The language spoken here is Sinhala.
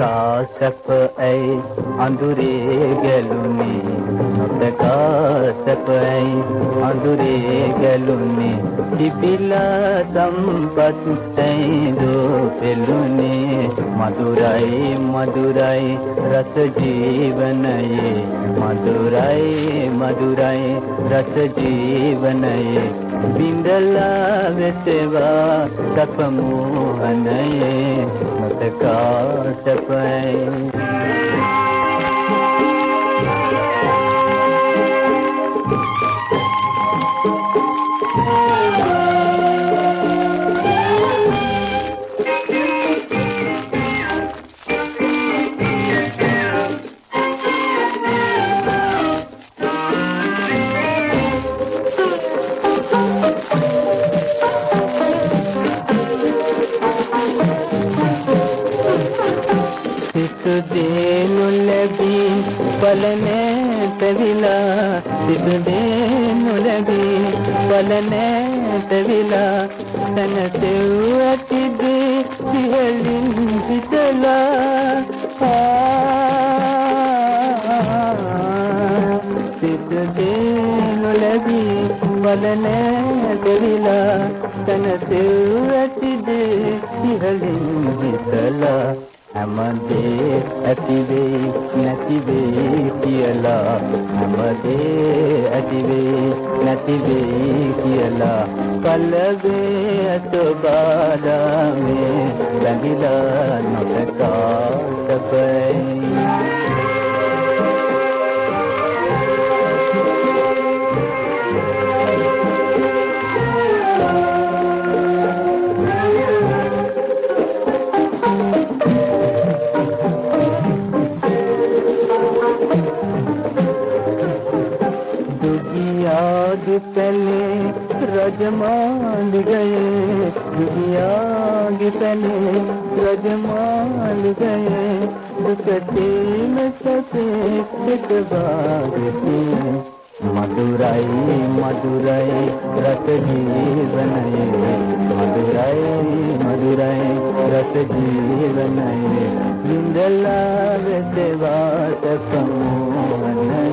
काशफ ऐ अंदुरे गलुनी सत काशफ ऐ अंदुरे गलुनी පිපිල සම්පත් තැඳෝ පෙළුනේ. මధుරයි මధుරයි රස ජීවනයේ. මధుරයි මధుරයි රස ජීවනයේ. බින්දලා වෙතවා සපමෝහනයේ මතකාටපයි නොතකා සැපයි සිතුදේ නොලැබී බලනෑට විලා සිතුදේ නොලැබී බලනෑට විලා තනසෙව් ඇතිදේ සිහලින් හිතලා සිතුදේ නොලැබී බලනෑට විලා තනසෙව් ඇතිදේ සිහලින් හිතලා හැමදේ ඇතිවේ නැතිවේ කියලා. හැමදේ ඇතිවේ නැතිවේ කියලා. කලවේ අතබාදාමේ ළඟිලා නොතකා याद पहले रजमान गए याद पहले रजमान गए। दुखते न सके एक बागते मदुराई मदुराई रत जीवन मदुराई मदुराई रत जीवन इंदला वात समोहन